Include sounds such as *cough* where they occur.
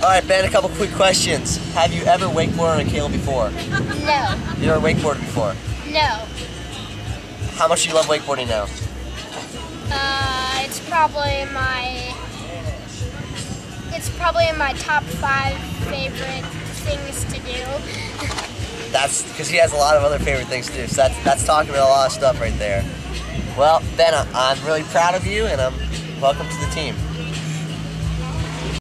All right, Ben, a couple quick questions. Have you ever wakeboarded on a cable before? No. You ever wakeboarded before? No. How much do you love wakeboarding now? Uh, it's probably my. It's probably my top five favorite things to do. *laughs* That's because he has a lot of other favorite things to do. So that's, that's talking about a lot of stuff right there. Well, Ben, I- I'm really proud of you, and I'm welcome to the team.